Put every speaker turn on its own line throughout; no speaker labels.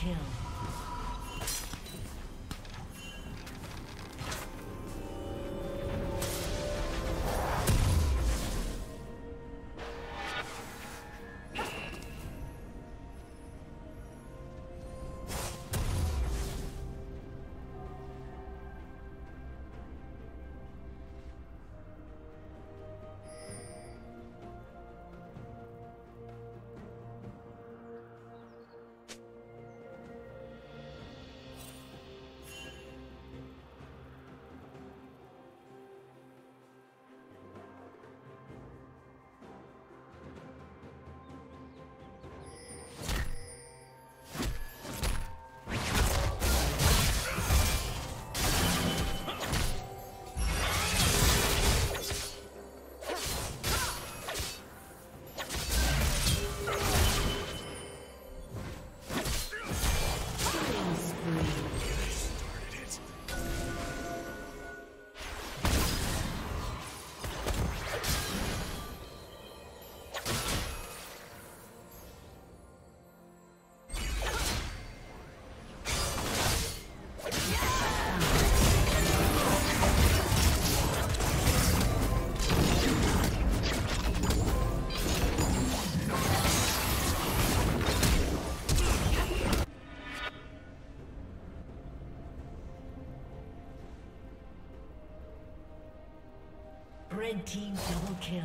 kill. Team double kill.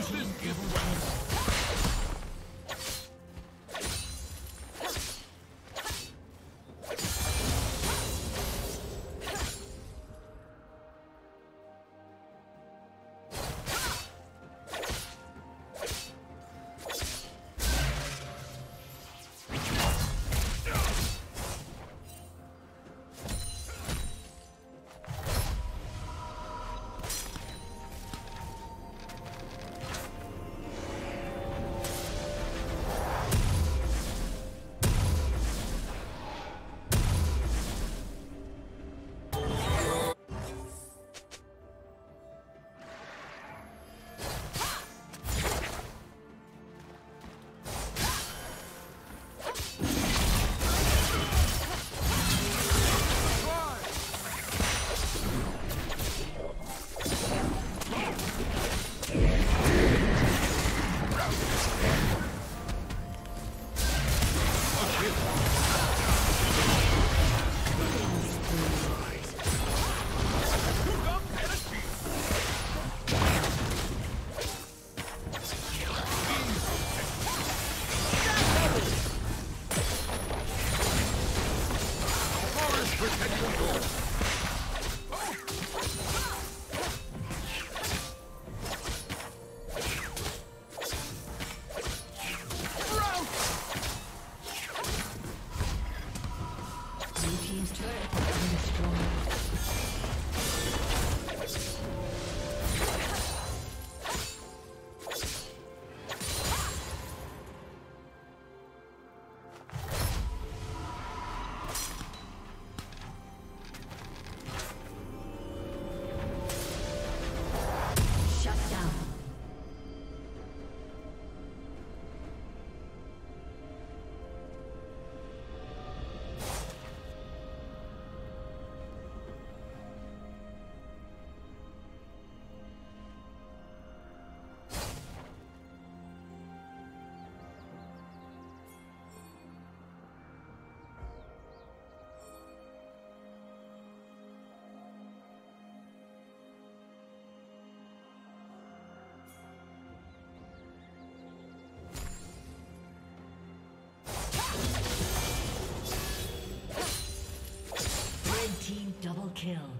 useless giveaways. Kill.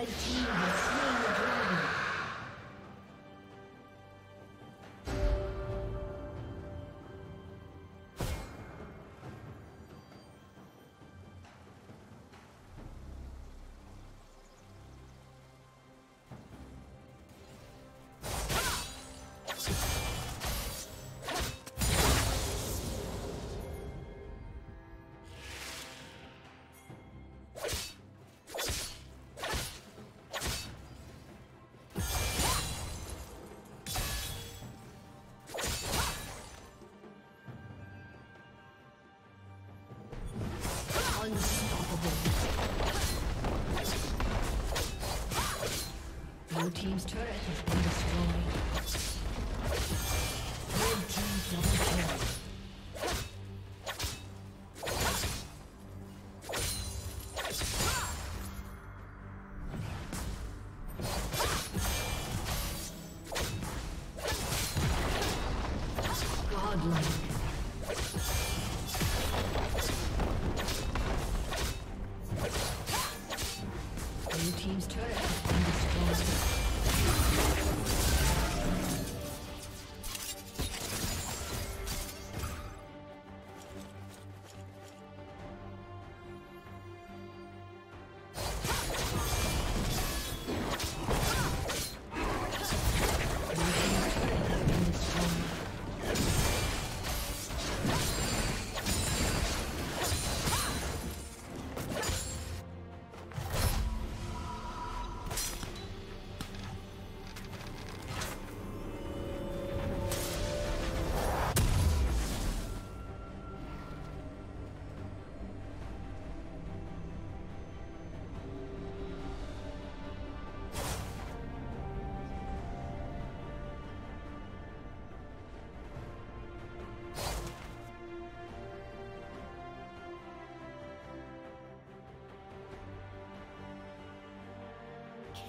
Red team Team's. turret has